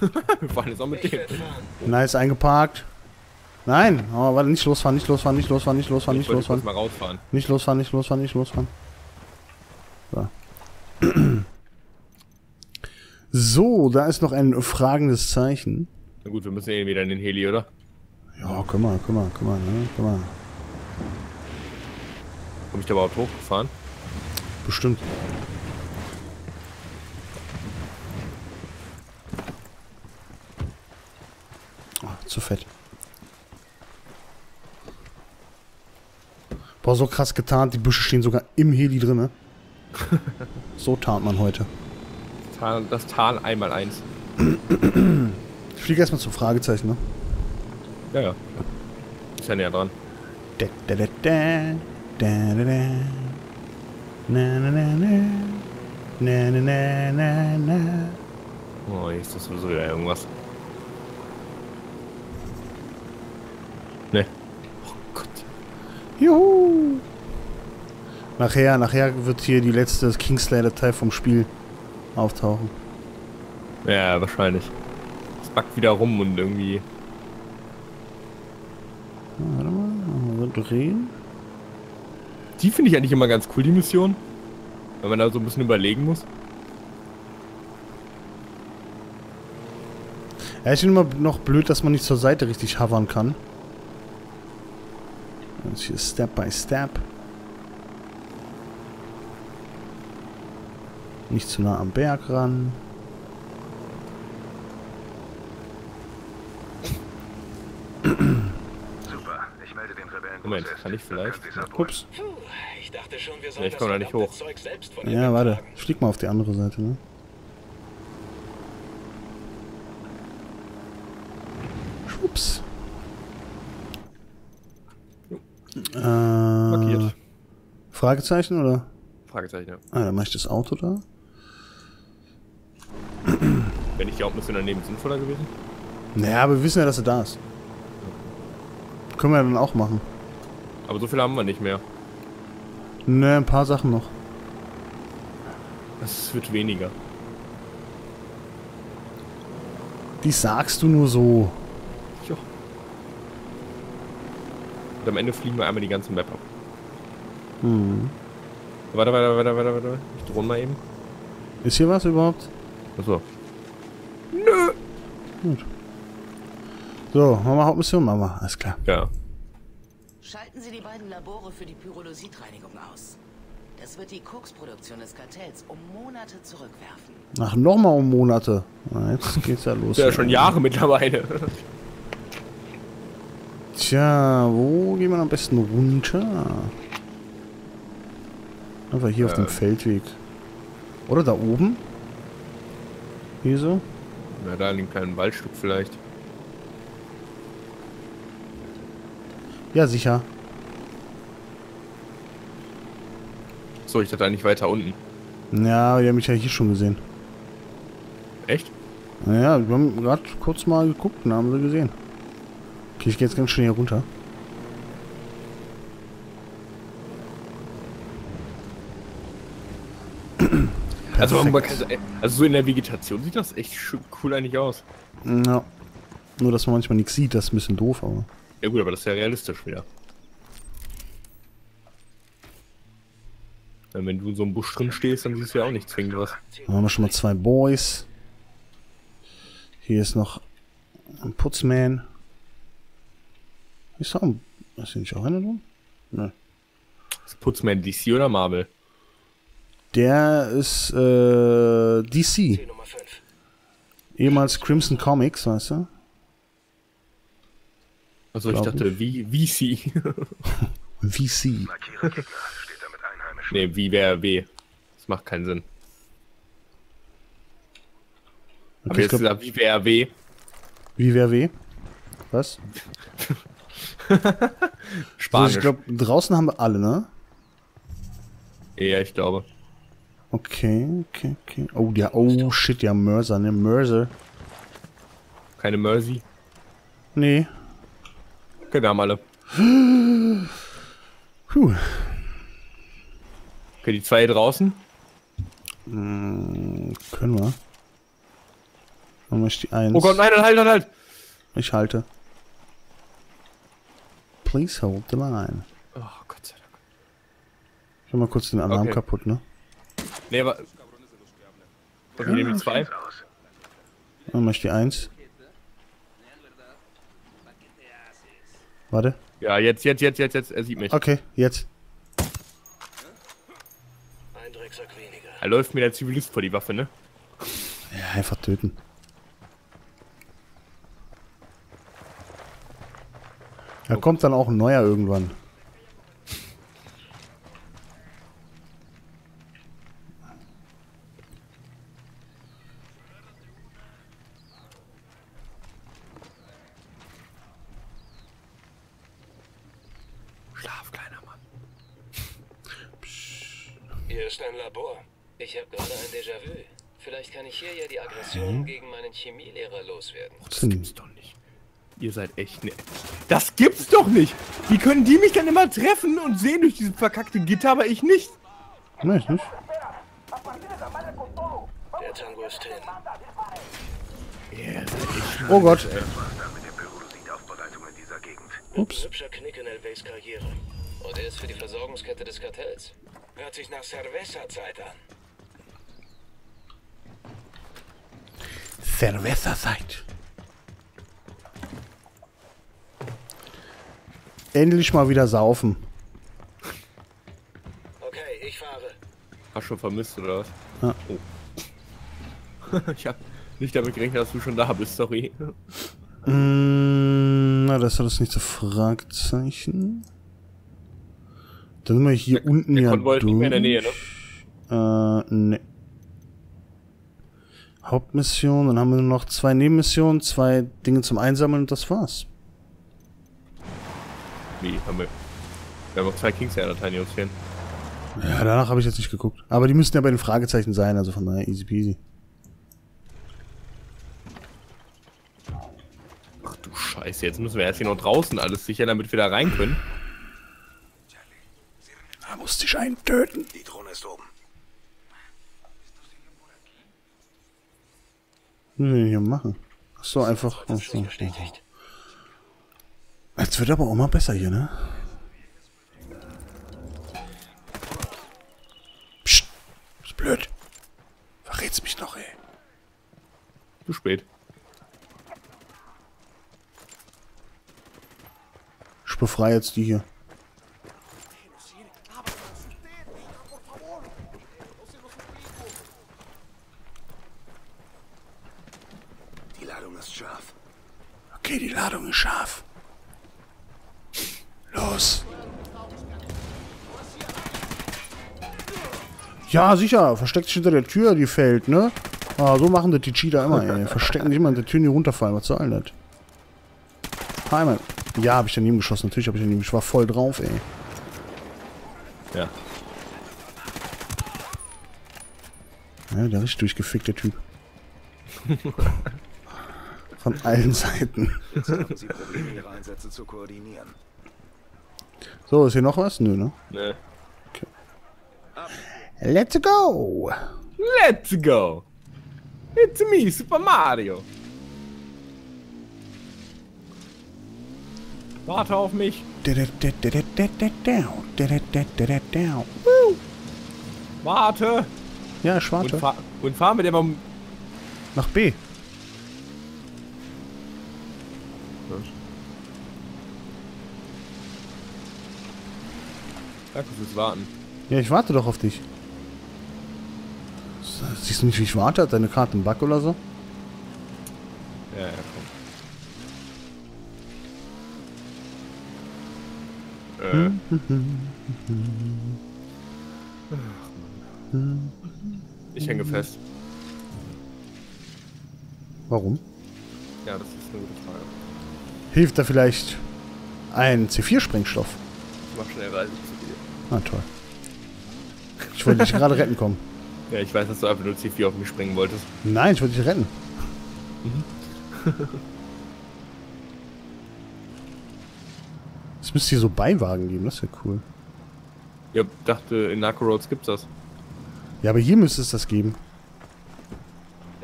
Wir fahren jetzt auch mit dem. Nice, eingeparkt. Nein, oh, warte, nicht losfahren, nicht losfahren, nicht losfahren, nicht losfahren, nicht losfahren. mal rausfahren. Nicht losfahren, nicht losfahren, nicht losfahren. So. So, da ist noch ein fragendes Zeichen. Na gut, wir müssen eh wieder in den Heli, oder? Ja, komm mal, komm mal, komm mal, ne? Komm mal. Komm ich da überhaupt hochgefahren? Bestimmt. Ah, zu fett. Boah, so krass getarnt, die Büsche stehen sogar im Heli drin, ne? so tarnt man heute. Das Tarn einmal eins. Ich fliege erstmal zum Fragezeichen, ne? Ja, ja. Ist ja näher dran. Da, da, da, da, da, da, da. Na, na, na, na. Na, na, na, na, na. Oh, hier ist das sowieso wieder irgendwas. Ne. Oh Gott. Juhu! Nachher, nachher wird hier die letzte Kingslayer-Datei vom Spiel auftauchen. Ja, wahrscheinlich. Es backt wieder rum und irgendwie. Ah, Warte mal, drehen. Die finde ich eigentlich immer ganz cool, die Mission. Wenn man da so ein bisschen überlegen muss. Ja, ich finde immer noch blöd, dass man nicht zur Seite richtig hovern kann. Jetzt hier Step by Step. Nicht zu nah am Berg ran. Super, ich melde den Rebellen. Moment, kann ich vielleicht? Ups. Ich dachte schon, wir Ja, sollen ich komm da nicht hoch. Ja, warte. flieg mal auf die andere Seite, ne? Fragezeichen oder? Fragezeichen, ja. Ah, dann mach ich das Auto da. Wenn ich die Hauptmission daneben sinnvoller gewesen? Naja, aber wir wissen ja, dass er da ist. Können wir ja dann auch machen. Aber so viel haben wir nicht mehr. Ne, ein paar Sachen noch. Es wird weniger. Die sagst du nur so. Jo. Und am Ende fliegen wir einmal die ganze Map ab. Hm. Warte, warte, warte, warte, warte. Ich drohne mal eben. Ist hier was überhaupt? Achso. So, machen wir Hauptmission, machen wir. Alles klar. Ja. Schalten Sie die beiden Labore für die Pyrolysitreinigung aus. Das wird die Koksproduktion des Kartells um Monate zurückwerfen. Ach, nochmal um Monate. Na, jetzt geht's ja los. Ja, schon Jahre mittlerweile. Tja, wo gehen wir am besten runter? Einfach hier auf dem Ähm. Feldweg. Oder da oben? Hier so? Na, da in dem kleinen Waldstück vielleicht. Ja, sicher. So, ich dachte eigentlich weiter unten. Ja, die haben mich ja hier schon gesehen. Echt? Naja, wir haben gerade kurz mal geguckt und haben sie gesehen. Okay, ich gehe jetzt ganz schnell hier runter. Also, kann, also so in der Vegetation sieht das echt cool eigentlich aus. Ja. Nur, dass man manchmal nichts sieht, das ist ein bisschen doof, aber. Ja gut, aber das ist ja realistisch wieder. Wenn du in so einem Busch drin stehst, dann siehst du ja auch nicht zwingend was. Dann haben wir schon mal zwei Boys. Hier ist noch ein Putzman. Ist, da ein, ist hier nicht auch einer drin? Ne. Ist Putzman DC oder Marvel? Der ist äh, DC. Nummer 5. Ehemals Crimson Comics, weißt du? Also ich Glaub dachte, wie, VC. VC. Nee, wie wäre W. Das macht keinen Sinn. Aber Okay, ich jetzt glaub, gesagt, wie wäre W. wie wer weh? Was? Spanisch. Also ich glaube, draußen haben wir alle, ne? ja, ich glaube. Okay, okay, okay. Oh, ja, oh shit, ja, Mörser, ne? Mörser. Keine Mercy. Nee. Okay, wir haben alle. Puh. Okay, die zwei draußen. Hm, können wir. Haben möchte ich die 1. Oh Gott, nein, nein, halt, halt, halt. Ich halte. Please hold the line. Oh, Gott sei Dank. Ich mach mal kurz den Alarm Okay. kaputt, ne? Nee, aber... Okay, ich nehme die zwei. Dann möchte ich die 1. Warte. Ja, jetzt, jetzt, jetzt, jetzt, jetzt. Er sieht mich. Okay, jetzt. Ein Drecksack weniger. Er läuft mir der Zivilist vor die Waffe, ne? Ja, einfach töten. Da kommt dann auch ein neuer irgendwann. 18. Das hm. gibt's doch nicht. Ihr seid echt ne. Das gibt's doch nicht! Wie können die mich dann immer treffen und sehen durch diese verkackte Gitter, aber ich nicht? Nein, ich nicht. Der Tango ist hin. Yeah, oh Gott. Ups. Hübscher Knick in Elveys Karriere. Oh, und er ist für die Versorgungskette des Kartells. Hört sich nach Cerveza-Zeit an. Cerveza-Zeit. Endlich mal wieder saufen. Okay, ich fahre. Hast schon vermisst, oder was? Ja. Oh. ich hab nicht damit gerechnet, dass du schon da bist, sorry. Mm, na, das hat das nicht so Fragezeichen. Dann sind wir hier unten der ja Konvoi ist nicht mehr in der Nähe, Äh, ne. Hauptmission, dann haben wir nur noch zwei Nebenmissionen, zwei Dinge zum Einsammeln und das war's. Wie, haben wir... Wir haben auch zwei Kingslayer-Dateien, die uns fehlen. Ja, danach habe ich jetzt nicht geguckt. Aber die müssten ja bei den Fragezeichen sein, also von daher easy peasy. Ach du Scheiße, jetzt müssen wir erst hier noch draußen alles sichern, damit wir da rein können. Da musste ich einen töten. Die Drohne ist oben. Was ich denn hier machen? Ach so, einfach. Ach so. Bestätigt. Jetzt wird aber auch mal besser hier, ne? Psst. Ist blöd. Verrät's mich noch, ey. Zu spät. Ich befreie jetzt die hier. Die Ladung ist scharf. Okay, die Ladung ist scharf. Los. Ja, sicher. Versteckt sich hinter der Tür, die fällt, ne? Ah, so machen das die Cheater immer, ey. Verstecken sich immer hinter der Tür, die runterfallen. Was soll denn das? Einmal. Ja, habe ich daneben geschossen. Natürlich habe ich daneben. Ich war voll drauf, ey. Ja. Ja, der richtig durchgefickt, der Typ. Von allen Seiten. So, ist hier noch was? Nö, ne? Ne. Let's go! Let's go! It's me, Super Mario! Warte auf mich! Warte! Ja, Und, schwarze. fahr, und fahr mit dem... Nach B. Danke fürs Warten. Ja, ich warte doch auf dich. Siehst du nicht, wie ich warte? Hat deine Karte einen Bug oder so? Ja, ja, komm. Äh. Ich hänge fest. Warum? Ja, das ist eine gute Frage. Hilft da vielleicht ein C4-Sprengstoff? Ich mach schnell Reise zu dir. Ah, toll. Ich wollte dich gerade retten kommen. Ja, ich weiß, dass du einfach nur C4 auf mich springen wolltest. Nein, ich wollte dich retten. Es müsste hier so Beiwagen geben, das wäre cool. Ich hab- dachte, in Narco Roads gibt's das. Ja, aber hier müsste es das geben.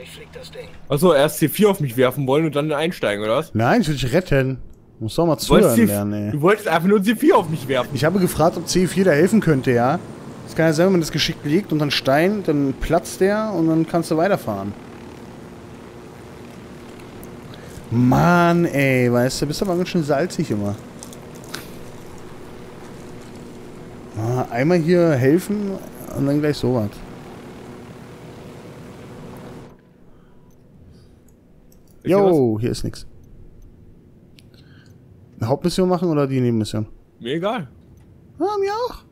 Ich flieg das Ding. Achso, erst C4 auf mich werfen wollen und dann einsteigen, oder was? Nein, ich will dich retten. Muss doch mal zuhören lernen, ey. du wolltest einfach nur C4 auf mich werfen. Ich habe gefragt, ob C4 da helfen könnte, ja. Kann ja sein, wenn man das geschickt legt und dann Stein, dann platzt der und dann kannst du weiterfahren. Mann, ey, weißt du, bist aber ganz schön salzig immer. Ah, einmal hier helfen und dann gleich sowas. Jo, hier ist nix. Eine Hauptmission machen oder die Nebenmission? Mir egal. Ah, mir auch.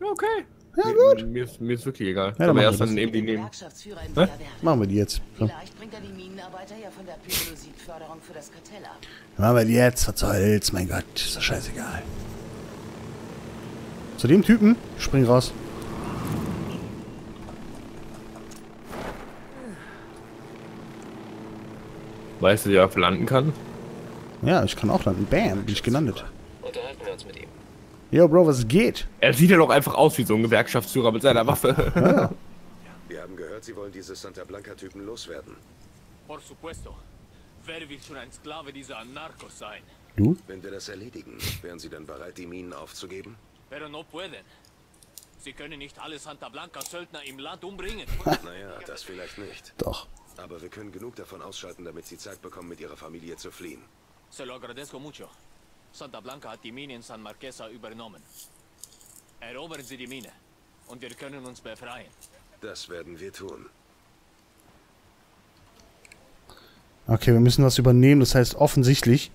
Ja, okay. Ja, Mir- gut. Mir ist, mir ist wirklich egal. dann Aber machen erst wir dann eben die nehmen. Widerwerden. Machen wir die jetzt. So. Vielleicht bringt er die Minenarbeiter ja von der Pyrolusitförderung für das Kartell ab. Machen wir die jetzt. Was soll's? Mein Gott, ist doch scheißegal. Zu dem Typen, spring raus. Weißt du, wie er landen kann? Ja, ich kann auch landen. Bam, bin ich gelandet. Unterhalten wir uns mit ihm. Yo, Bro, was geht? Er sieht ja doch einfach aus wie so ein Gewerkschaftsführer mit seiner Waffe. Wir haben gehört, Sie wollen diese Santa Blanca-Typen loswerden. Por supuesto. Wer will schon ein Sklave dieser Narcos sein? Du? Wenn wir das erledigen, wären Sie dann bereit, die Minen aufzugeben? Pero no pueden. Sie können nicht alle Santa Blanca Söldner im Land umbringen. Naja, das vielleicht nicht. Doch. Aber wir können genug davon ausschalten, damit Sie Zeit bekommen, mit Ihrer Familie zu fliehen. Se lo agradezco mucho. Santa Blanca hat die Mine in San Marquesa übernommen. Erobern Sie die Mine. Und wir können uns befreien. Das werden wir tun. Okay, wir müssen was übernehmen. Das heißt offensichtlich.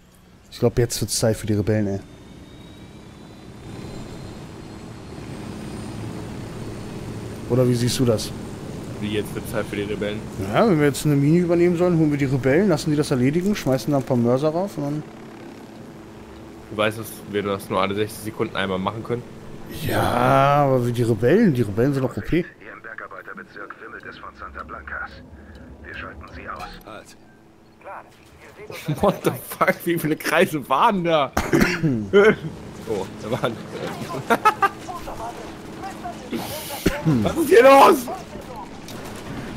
Ich glaube, jetzt wird's Zeit für die Rebellen, ey. Oder wie siehst du das? Wie jetzt wird Zeit für die Rebellen. Ja, wenn wir jetzt eine Mine übernehmen sollen, holen wir die Rebellen, lassen die das erledigen, schmeißen da ein paar Mörser rauf und dann. Du weißt, dass wir das nur alle 60 Sekunden einmal machen können. Ja, aber wie die Rebellen, die Rebellen sind doch okay. Hier im Bergarbeiterbezirk wimmelt es von Santa Blancas. Wir schalten sie aus. Halt. What the fuck, wie viele Kreise waren da? oh, da waren. Was ist hier los?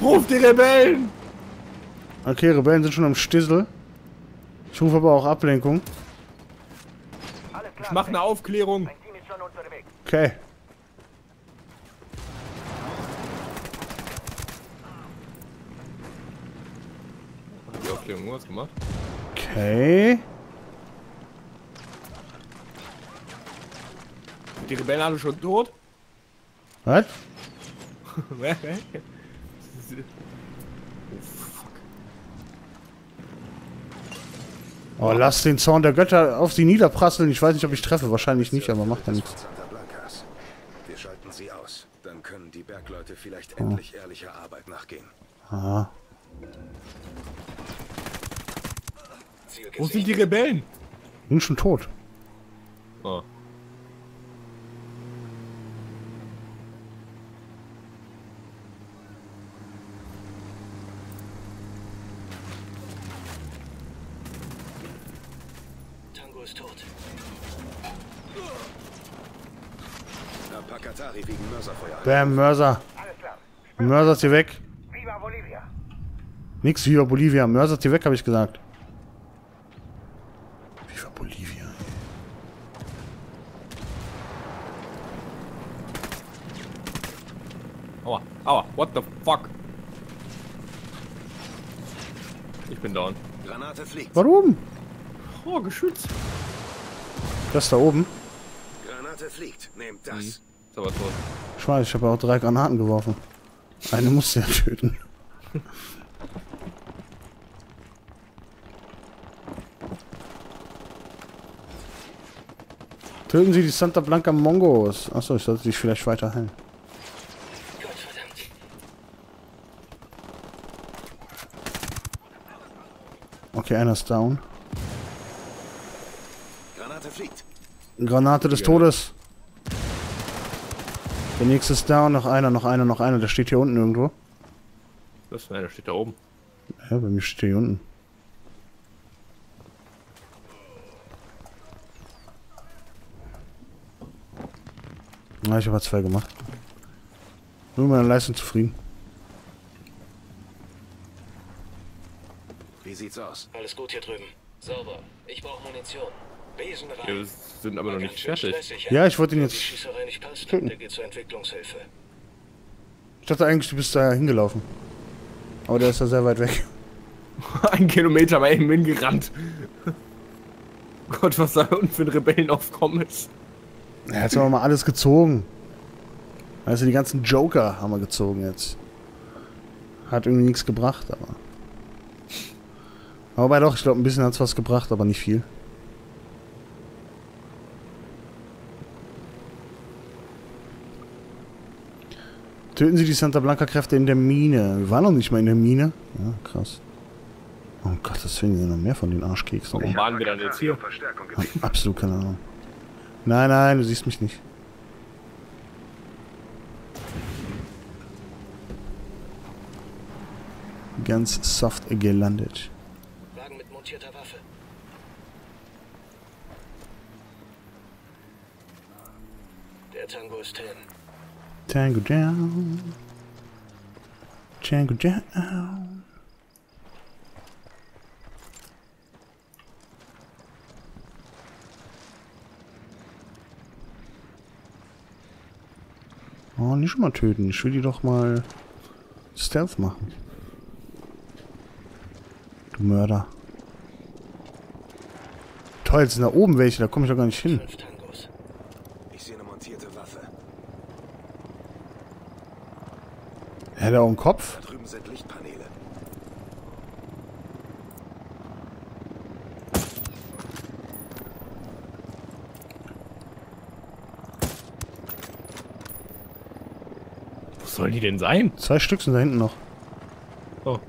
Ruf die Rebellen! Okay, Rebellen sind schon am Stissel. Ich rufe aber auch Ablenkung. Ich mach eine Aufklärung. Okay. Hat die Aufklärung was gemacht? Okay. Sind die Rebellen alle schon tot? Was? oh, lass den Zorn der Götter auf sie niederprasseln. Ich weiß nicht, ob ich treffe. Wahrscheinlich nicht, aber macht ja Das nichts. Wir schalten sie aus. Dann können die Bergleute vielleicht endlich ehrlicher Arbeit nachgehen. Aha. Wo sind die Rebellen? Bin schon tot. Oh. Tango ist tot. Na, Pakatari wegen Mörserfeuer. Bam, Mörser. Mörser ist hier weg. Nix Viva Bolivia. Mörser ist hier weg, habe ich gesagt. Viva Bolivia. Aua, aua, what the fuck? Ich bin down. Granate fliegt. Warum? Oh, Geschütz. Das da oben. Granate fliegt. Nehmt das. Ist aber tot. Ich weiß, ich habe auch drei Granaten geworfen. Eine musste ja töten. Töten Sie die Santa Blanca Mongos. Achso, ich sollte dich vielleicht weiter heilen. Okay, einer ist down. Granate fliegt. Granate des Ja. Todes. Der nächste ist down. Noch einer, noch einer, noch einer. Der steht hier unten irgendwo. Das ist der steht da oben. Ja, bei mir steht der hier unten. Na, ich habe zwei gemacht. Nur mit meiner Leistung zufrieden. Wie sieht's aus? Alles gut hier drüben. Sauber. Ich brauche Munition. Besen rein. Wir sind aber noch nicht fertig. Ja, ich wollte ihn jetzt... Töten. Ich dachte eigentlich, du bist da hingelaufen. Aber der ist ja sehr weit weg. Ein Kilometer mal eben hingerannt. Gott, was da unten für ein Rebellenaufkommen ist. Er hat aber mal alles gezogen. Also die ganzen Joker haben wir gezogen jetzt. Hat irgendwie nichts gebracht, aber... Aber doch, ich glaube, ein bisschen hat's was gebracht, aber nicht viel. Töten Sie die Santa Blanca-Kräfte in der Mine. Wir waren noch nicht mal in der Mine. Ja, krass. Oh Gott, das finden wir noch mehr von den Arschkeksen. Warum waren wir dann jetzt hier? Absolut keine Ahnung. Nein, nein, du siehst mich nicht. Ganz soft gelandet. Wagen mit montierter Waffe. Der Tango ist hin. Tango down. Tango down. Oh, nicht schon mal töten. Ich will die doch mal Stealth machen. Du Mörder. Toll, jetzt sind da oben welche, da komme ich doch gar nicht hin. Fünf Tangos. Ich sehe eine montierte Waffe. Hat er auch einen Kopf? Da drüben sind Lichtpaneele. Wo sollen die denn sein? Zwei Stück sind da hinten noch. Oh.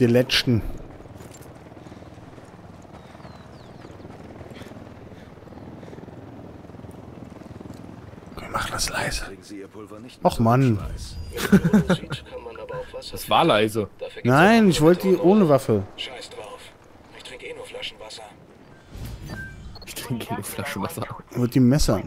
Die letzten. Okay, mach das leise. Kriegen Sie Ihr Pulver nicht Och, Mann. Schweiß. Mit Pyrolysit kann man aber auch Wasser. Das war leise. Nein, ich wollte die ohne Waffe. Scheiß drauf. Ich trinke eh nur Flaschenwasser. Ich trinke eine Flasche Wasser. Mit dem Messer.